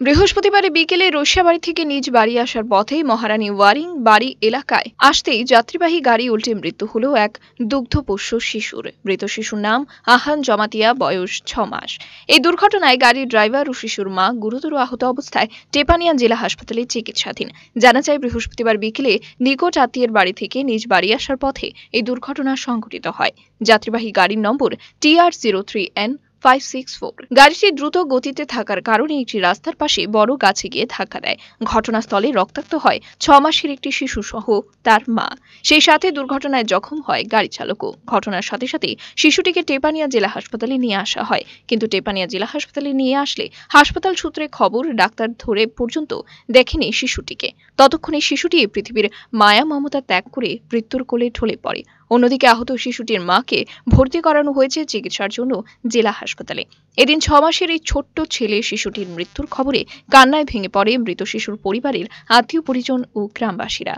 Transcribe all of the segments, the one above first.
বৃহস্পতিবার বিকেলে রসিয়াবাড়ি থেকে নিজ বাড়ি আসার পথেই মহারানী ওয়ারিং বাড়ি এলাকায় আসতেই যাত্রীবাহী গাড়ি উল্টে মৃত্যু হল এক দুগ্ধপোষ্য শিশুর। মৃত শিশুর নাম আহান জমাতিয়া, বয়স ছ মাস। এই দুর্ঘটনায় গাড়ির ড্রাইভার ও শিশুর মা গুরুতর আহত অবস্থায় টেপানিয়া জেলা হাসপাতালে চিকিৎসাধীন। জানা যায়, বৃহস্পতিবার বিকেলে নিকট আত্মীয়ের বাড়ি থেকে নিজ বাড়ি আসার পথে এই দুর্ঘটনা সংঘটিত হয়। যাত্রীবাহী গাড়ির নম্বর TR zero three N five six four গাড়িটি দ্রুত গতিতে থাকার কারণে একটি রাস্তার পাশে বড় গাছে গিয়ে ধাক্কা দেয়। ঘটনাস্থলে রক্তাক্ত হয় ছ মাসের একটি শিশু সহ তার মা। সেই সাথে দুর্ঘটনায় জখম হয় গাড়ি চালকও। ঘটনার সাথে সাথে শিশুটিকে টেপানিয়া জেলা হাসপাতালে নিয়ে আসা হয়। কিন্তু টেপানিয়া জেলা হাসপাতালে নিয়ে আসলে হাসপাতাল সূত্রে খবর ডাক্তার ধরে পর্যন্ত দেখেনি শিশুটিকে। ততক্ষণে শিশুটি পৃথিবীর মায়া মমতা ত্যাগ করে মৃত্যুর কোলে ঢলে পড়ে। অন্যদিকে আহত শিশুটির মাকে ভর্তি করানো হয়েছে চিকিৎসার জন্য জেলা হাসপাতালে। এদিন ছ মাসের এই ছোট্ট ছেলে শিশুটির মৃত্যুর খবরে কান্নায় ভেঙে পড়ে মৃত শিশুর পরিবারের আত্মীয় পরিজন ও গ্রামবাসীরা।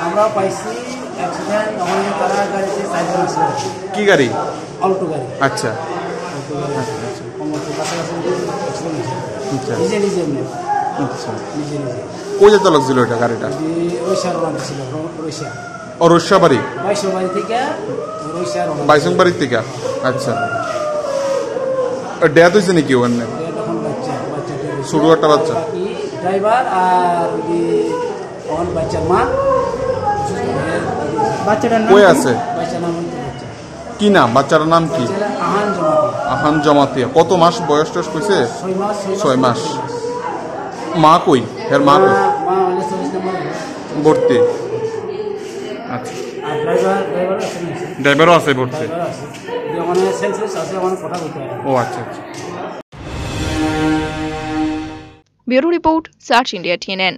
তখন পাইছি অ্যাক্সিডেন্ট তখন তারা গাড়িতে চারজন আসলে কি গাড়ি? অল্টো গাড়ি। আচ্ছা। অল্টো গাড়ি কমরপুর কাছাকাছি অ্যাক্সিডেন্ট হয়েছে আচ্ছা। নিজে নিজে এমনি আচ্ছা নিজে নিজে কই যেতে লাগছিল এটা গাড়িটা? রওনা ছিল ও বাড়ি? থেকে রৈশা রওনা বাইসং বাড়ির থেকে? আচ্ছা। ডেথ হয়েছে নাকি ওখানে? ছোট একটা বাচ্চা। ড্রাইভার আর বাচ্চার মা। বাচ্চাটার কই আছে? বাচ্চার নাম কি নাম? বাচ্চাটার নাম কি? আহান জমাতি জমাতিয়া। কত মাস বয়স টয়স কইছে ছয় মাস। মা কই? এর মা কই? ভর্তি। আচ্ছা। আর ড্রাইভার ড্রাইভার আছে না ড্রাইভারও আছে ভর্তি। ড্রাইভার আছে। পারে। ও আচ্ছা আচ্ছা। Bureau report search India TNN.